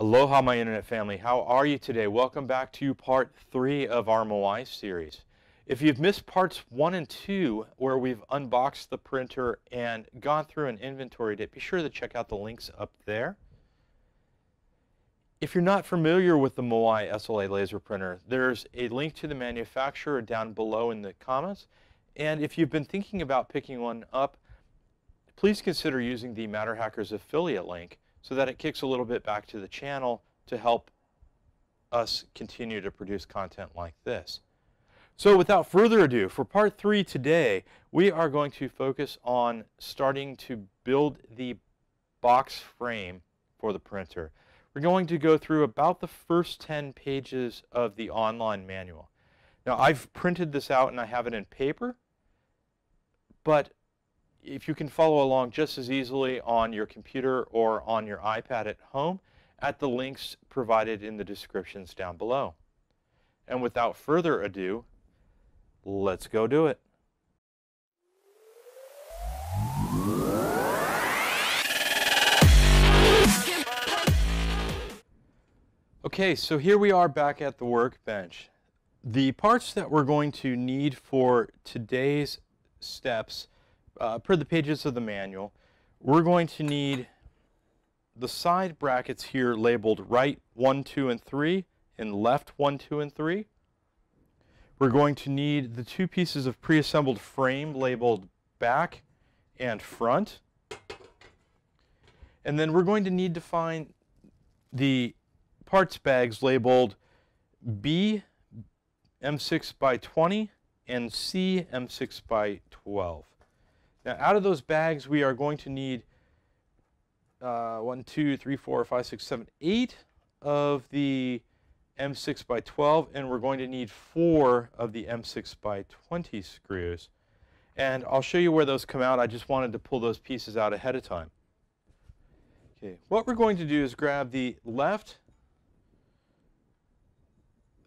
Aloha, my internet family. How are you today? Welcome back to part three of our Moai series. If you've missed parts one and two, where we've unboxed the printer and gone through and inventoried it, be sure to check out the links up there. If you're not familiar with the Moai SLA laser printer, there's a link to the manufacturer down below in the comments. And if you've been thinking about picking one up, please consider using the MatterHackers affiliate link so that it kicks a little bit back to the channel to help us continue to produce content like this. So without further ado, for part three today, we are going to focus on starting to build the box frame for the printer. We're going to go through about the first 10 pages of the online manual. Now I've printed this out and I have it in paper, but if you can follow along just as easily on your computer or on your iPad at home at the links provided in the descriptions down below. And without further ado, let's go do it. Okay, so here we are back at the workbench. The parts that we're going to need for today's steps uh, per the pages of the manual, we're going to need the side brackets here labeled right 1, 2, and 3 and left 1, 2, and 3. We're going to need the two pieces of pre-assembled frame labeled back and front. And then we're going to need to find the parts bags labeled B M6 by 20 and C M6 by 12. Now out of those bags, we are going to need uh, one, two, three, four, five, six, seven, eight of the M6 by 12, and we're going to need four of the M6 by 20 screws. And I'll show you where those come out. I just wanted to pull those pieces out ahead of time. Okay, what we're going to do is grab the left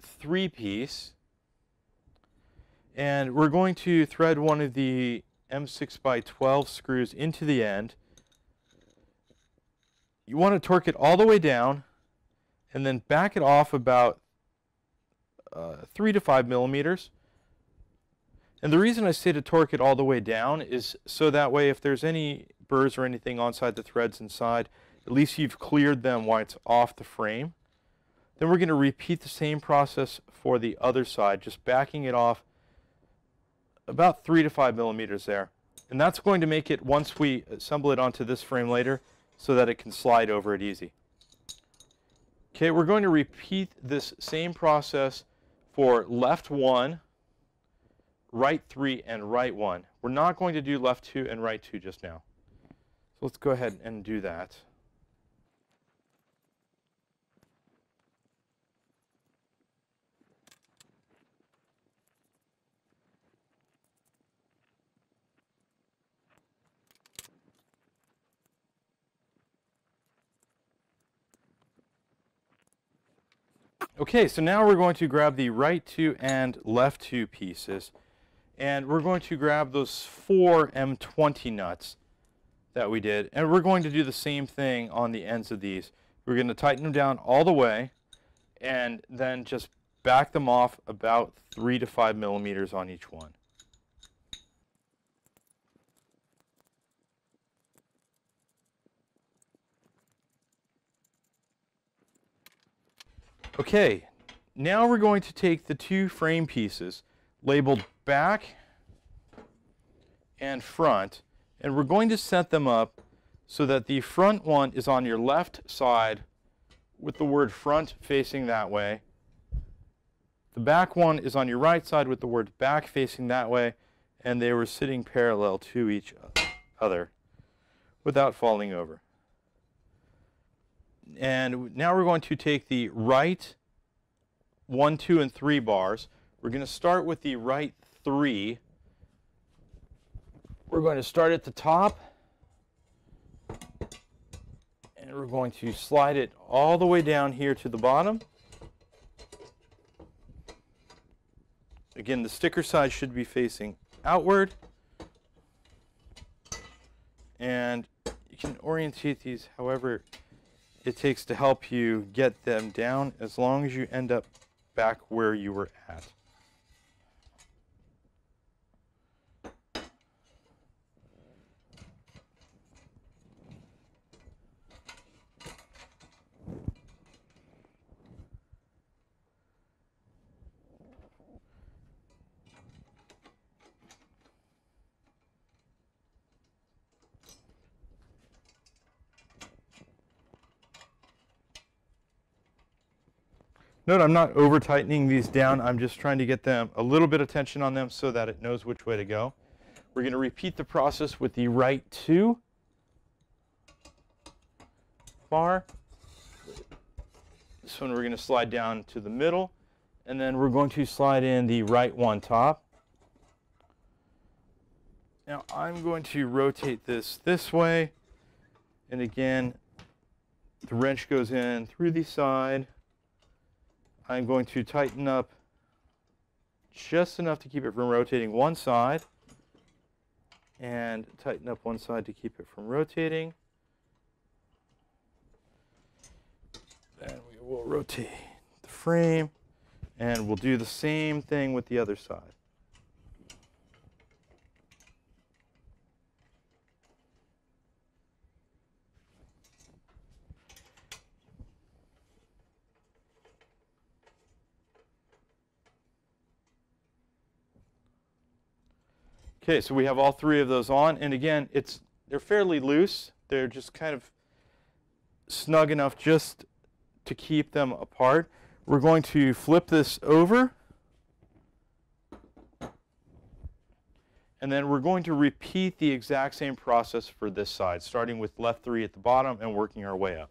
three piece, and we're going to thread one of the M6 by 12 screws into the end. You want to torque it all the way down and then back it off about uh, 3 to 5 millimeters. And the reason I say to torque it all the way down is so that way if there's any burrs or anything onside the threads inside, at least you've cleared them while it's off the frame. Then we're going to repeat the same process for the other side, just backing it off about three to five millimeters there. And that's going to make it, once we assemble it onto this frame later, so that it can slide over it easy. Okay, we're going to repeat this same process for left one, right three, and right one. We're not going to do left two and right two just now. So let's go ahead and do that. Okay, so now we're going to grab the right two and left two pieces. And we're going to grab those four M20 nuts that we did. And we're going to do the same thing on the ends of these. We're going to tighten them down all the way and then just back them off about three to five millimeters on each one. Okay, now we're going to take the two frame pieces labeled back and front, and we're going to set them up so that the front one is on your left side with the word front facing that way. The back one is on your right side with the word back facing that way, and they were sitting parallel to each other without falling over. And now we're going to take the right one, two, and three bars. We're going to start with the right three. We're going to start at the top. And we're going to slide it all the way down here to the bottom. Again, the sticker side should be facing outward. And you can orientate these however it takes to help you get them down as long as you end up back where you were at. Note I'm not over tightening these down. I'm just trying to get them a little bit of tension on them so that it knows which way to go. We're going to repeat the process with the right two bar. This one we're going to slide down to the middle and then we're going to slide in the right one top. Now I'm going to rotate this this way and again the wrench goes in through the side I'm going to tighten up just enough to keep it from rotating one side and tighten up one side to keep it from rotating. Then we will rotate the frame and we'll do the same thing with the other side. Okay, so we have all three of those on, and again, it's they're fairly loose. They're just kind of snug enough just to keep them apart. We're going to flip this over, and then we're going to repeat the exact same process for this side, starting with left three at the bottom and working our way up.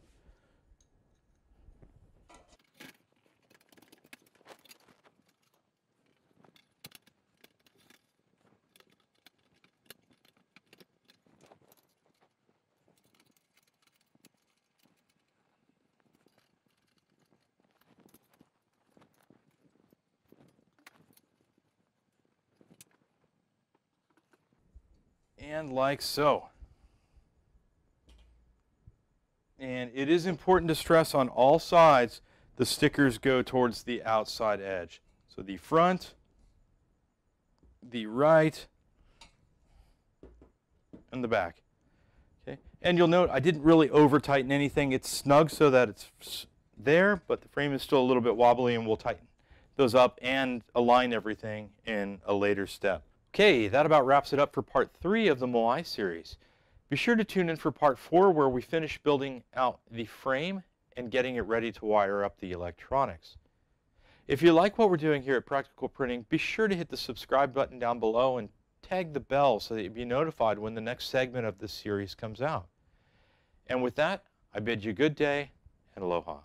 And like so. And it is important to stress on all sides the stickers go towards the outside edge. So the front, the right, and the back. Okay. And you'll note I didn't really over tighten anything. It's snug so that it's there, but the frame is still a little bit wobbly and we'll tighten those up and align everything in a later step. Okay, that about wraps it up for part three of the Moai series. Be sure to tune in for part four where we finish building out the frame and getting it ready to wire up the electronics. If you like what we're doing here at Practical Printing, be sure to hit the subscribe button down below and tag the bell so that you'll be notified when the next segment of this series comes out. And with that, I bid you good day and aloha.